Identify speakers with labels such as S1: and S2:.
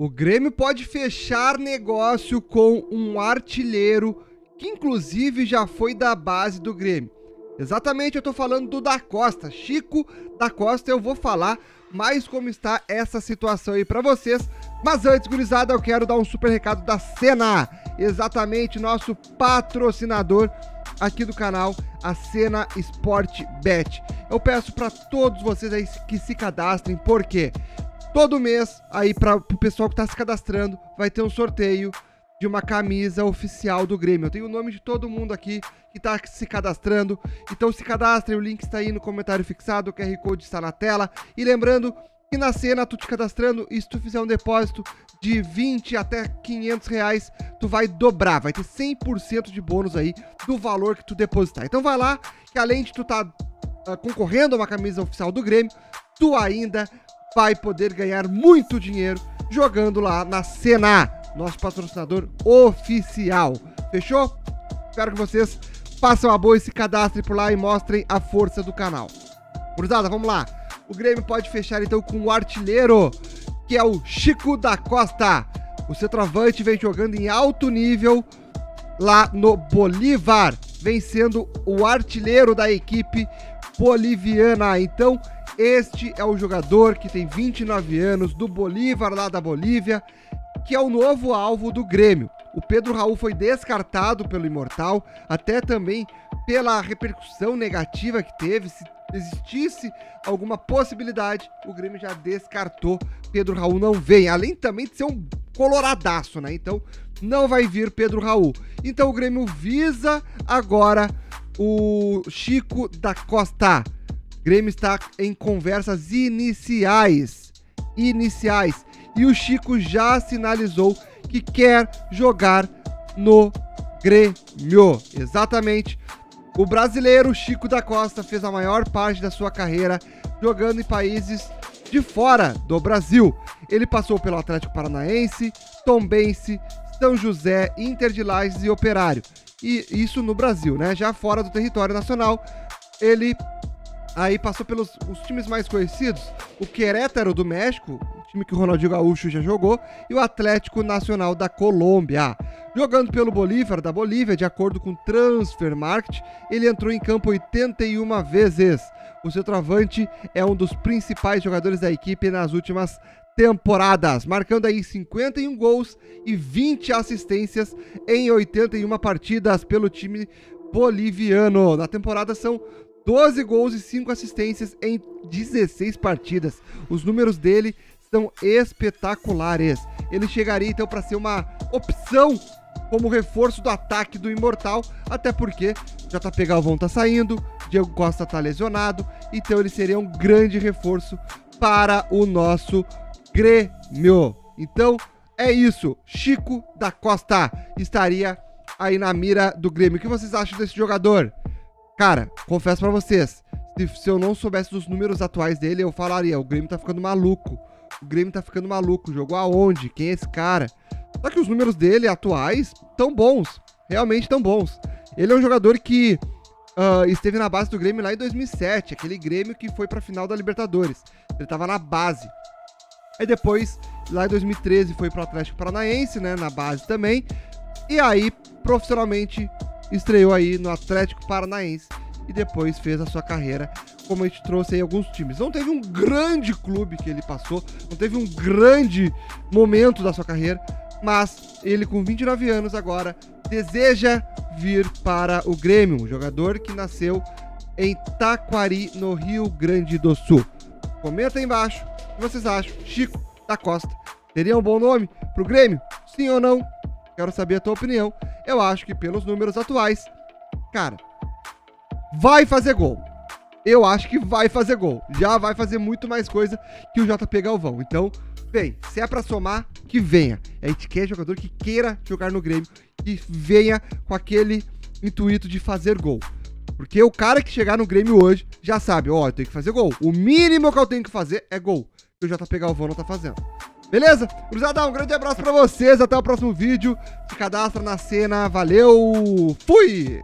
S1: O Grêmio pode fechar negócio com um artilheiro que inclusive já foi da base do Grêmio. Exatamente, eu tô falando do da Costa, Chico da Costa. Eu vou falar mais como está essa situação aí para vocês. Mas antes, gurizada, eu quero dar um super recado da Cena. Exatamente, nosso patrocinador aqui do canal, a Cena Sport Bet. Eu peço para todos vocês aí que se cadastrem, porque Todo mês, aí para o pessoal que está se cadastrando, vai ter um sorteio de uma camisa oficial do Grêmio. Eu tenho o nome de todo mundo aqui que está se cadastrando. Então se cadastrem, o link está aí no comentário fixado, o QR Code está na tela. E lembrando que na cena, tu te cadastrando, e se tu fizer um depósito de 20 até 500 reais, tu vai dobrar, vai ter 100% de bônus aí do valor que tu depositar. Então vai lá, que além de tu estar tá, uh, concorrendo a uma camisa oficial do Grêmio, tu ainda vai poder ganhar muito dinheiro jogando lá na Cena, nosso patrocinador oficial. Fechou? Espero que vocês façam a boa e se cadastrem por lá e mostrem a força do canal. Cruzada, vamos lá. O Grêmio pode fechar então com o artilheiro, que é o Chico da Costa. O centroavante vem jogando em alto nível lá no Bolívar, vencendo o artilheiro da equipe boliviana. Então, este é o jogador que tem 29 anos, do Bolívar, lá da Bolívia, que é o novo alvo do Grêmio. O Pedro Raul foi descartado pelo Imortal, até também pela repercussão negativa que teve. Se existisse alguma possibilidade, o Grêmio já descartou. Pedro Raul não vem, além também de ser um coloradaço, né? Então não vai vir Pedro Raul. Então o Grêmio visa agora o Chico da Costa. Grêmio está em conversas iniciais. Iniciais. E o Chico já sinalizou que quer jogar no Grêmio. Exatamente. O brasileiro Chico da Costa fez a maior parte da sua carreira jogando em países de fora do Brasil. Ele passou pelo Atlético Paranaense, Tombense, São José, Inter de Lages e Operário. E isso no Brasil, né? Já fora do território nacional, ele Aí passou pelos os times mais conhecidos, o Querétaro do México, time que o Ronaldinho Gaúcho já jogou, e o Atlético Nacional da Colômbia. Jogando pelo Bolívar da Bolívia, de acordo com Transfer Market, ele entrou em campo 81 vezes. O centroavante é um dos principais jogadores da equipe nas últimas temporadas, marcando aí 51 gols e 20 assistências em 81 partidas pelo time boliviano. Na temporada são 12 gols e 5 assistências em 16 partidas. Os números dele são espetaculares. Ele chegaria então para ser uma opção como reforço do ataque do Imortal, até porque JP Galvão tá saindo, Diego Costa tá lesionado, então ele seria um grande reforço para o nosso Grêmio. Então é isso, Chico da Costa estaria aí na mira do Grêmio. O que vocês acham desse jogador? Cara, confesso para vocês, se, eu não soubesse dos números atuais dele, eu falaria, o Grêmio tá ficando maluco. O Grêmio tá ficando maluco. Jogou aonde? Quem é esse cara? Só que os números dele atuais tão bons. Realmente tão bons. Ele é um jogador que uh, esteve na base do Grêmio lá em 2007. Aquele Grêmio que foi pra final da Libertadores. Ele tava na base. Aí depois, lá em 2013, foi pro Atlético Paranaense, né? Na base também. E aí, profissionalmente, estreou aí no Atlético Paranaense e depois fez a sua carreira, como a gente trouxe aí alguns times. Não teve um grande clube que ele passou, não teve um grande momento da sua carreira, mas ele com 29 anos agora deseja vir para o Grêmio, um jogador que nasceu em Taquari, no Rio Grande do Sul. Comenta aí embaixo o que vocês acham. Chico da Costa teria um bom nome para o Grêmio? Sim ou não? Quero saber a tua opinião. Eu acho que pelos números atuais, cara, vai fazer gol. Eu acho que vai fazer gol. Já vai fazer muito mais coisa que o JP Galvão. Então, vem, se é para somar, que venha. A gente quer jogador que queira jogar no Grêmio, que venha com aquele intuito de fazer gol. Porque o cara que chegar no Grêmio hoje já sabe, ó, oh, eu tenho que fazer gol. O mínimo que eu tenho que fazer é gol. Que o JP Galvão não tá fazendo. Beleza? Cruzada, um grande abraço para vocês. Até o próximo vídeo. Se cadastra na cena. Valeu. Fui!